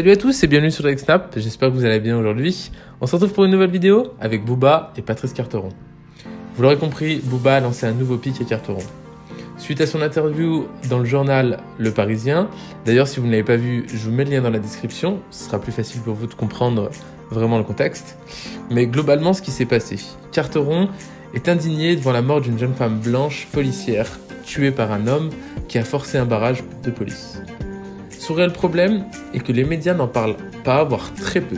Salut à tous et bienvenue sur Snap, j'espère que vous allez bien aujourd'hui. On se retrouve pour une nouvelle vidéo avec Booba et Patrice Carteron. Vous l'aurez compris, Booba a lancé un nouveau pic à Carteron. Suite à son interview dans le journal Le Parisien, d'ailleurs si vous ne l'avez pas vu, je vous mets le lien dans la description, ce sera plus facile pour vous de comprendre vraiment le contexte. Mais globalement ce qui s'est passé, Carteron est indigné devant la mort d'une jeune femme blanche policière tuée par un homme qui a forcé un barrage de police. Son réel problème est que les médias n'en parlent pas, voire très peu.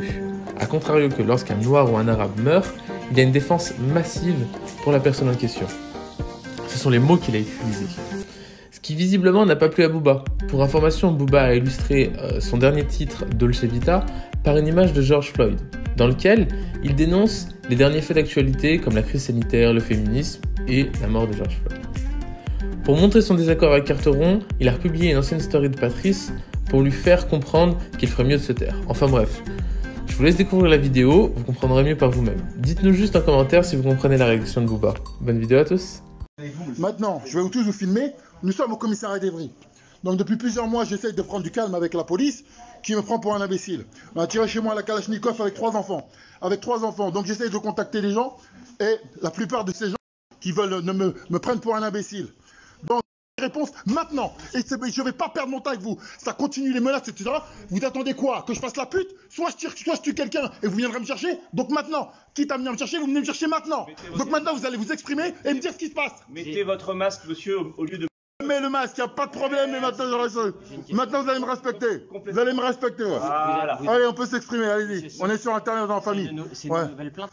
A contrario que lorsqu'un noir ou un arabe meurt, il y a une défense massive pour la personne en question. Ce sont les mots qu'il a utilisés. Ce qui visiblement n'a pas plu à Booba. Pour information, Booba a illustré euh, son dernier titre, Dolce Vita, par une image de George Floyd, dans lequel il dénonce les derniers faits d'actualité comme la crise sanitaire, le féminisme et la mort de George Floyd. Pour montrer son désaccord avec Carteron, il a republié une ancienne story de Patrice pour lui faire comprendre qu'il ferait mieux de se taire. Enfin bref, je vous laisse découvrir la vidéo, vous comprendrez mieux par vous-même. Dites-nous juste en commentaire si vous comprenez la réaction de Booba. Bonne vidéo à tous. Maintenant, je vais tous vous filmer. Nous sommes au commissariat d'Evry. Donc depuis plusieurs mois, j'essaie de prendre du calme avec la police qui me prend pour un imbécile. On a tiré chez moi la Kalachnikov avec trois enfants. Avec trois enfants. Donc j'essaie de contacter les gens et la plupart de ces gens qui veulent me, me prennent pour un imbécile réponse maintenant. Et je vais pas perdre mon temps avec vous. Ça continue les menaces, etc. Vous attendez quoi? Que je fasse la pute? Soit je, tire, soit je tue quelqu'un et vous viendrez me chercher? Donc maintenant, quitte à venir me chercher, vous venez me chercher maintenant. Donc maintenant, vous allez vous exprimer et me dire ce qui se passe. Mettez votre masque, monsieur, au lieu de... Mets le masque, il a pas de problème, mais maintenant, maintenant vous allez me respecter. Vous allez me respecter. Allez, on peut s'exprimer, allez-y. On est sur Internet en famille. C'est une nouvelle plainte.